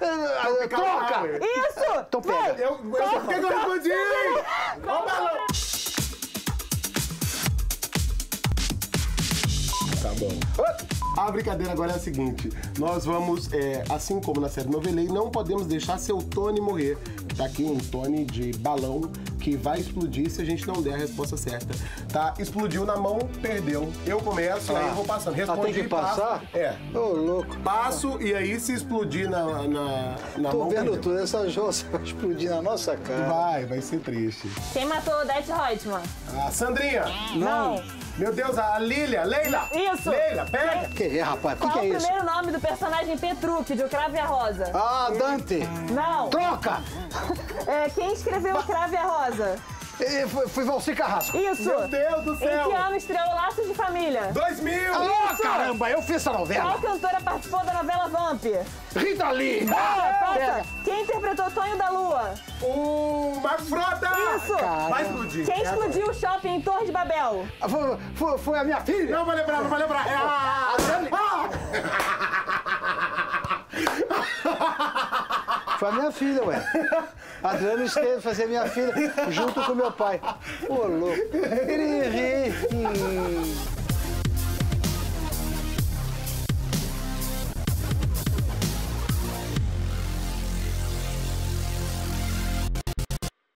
Ah, Troca! Isso! Então pega. Eu, eu só fiquei com a respondi! Ó o balão! Tá bom. A brincadeira agora é a seguinte: nós vamos, é, assim como na série Novelei, não podemos deixar seu Tony morrer. Tá aqui um Tony de balão que vai explodir se a gente não der a resposta certa. Tá? Explodiu na mão, perdeu. Eu começo, aí eu vou passando. Ah, Respondi, tem que passo. passar? É. Ô, louco. Passo e aí se explodir na, na, na Tô mão. vendo perdeu. tudo. Essa jossa vai explodir na nossa cara. Vai, vai ser triste. Quem matou o Det Reutemann? A Sandrinha. Não. Meu Deus, a Lília, Leila. Isso. Leila, pega. Que é, rapaz? O que, Qual que é o isso? primeiro nome do personagem Petrucci, de O Cravo e a Rosa? Ah, Dante! Não. Troca! É, quem escreveu O Cravo e a Rosa? Eh, Foi, foi Valci Carrasco. Isso. Meu Deus do Em céu. que ano estreou Laços de Família? 2000. Ah, caramba, eu fiz essa Qual novela. cantora participou da novela Vamp? Rita Lee! Ah. Pega. Quem interpretou Tonho da Lua? O Marco Frota. Isso. Vai explodir. Quem É explodiu o shopping em Torre de Babel? Ah, Foi, foi, foi a minha filha. Não vai lembrar, não vai lembrar. É a... Adriane. Foi a minha filha, ué. A Adriana esteve fazer minha filha junto com meu pai. Ô, louco.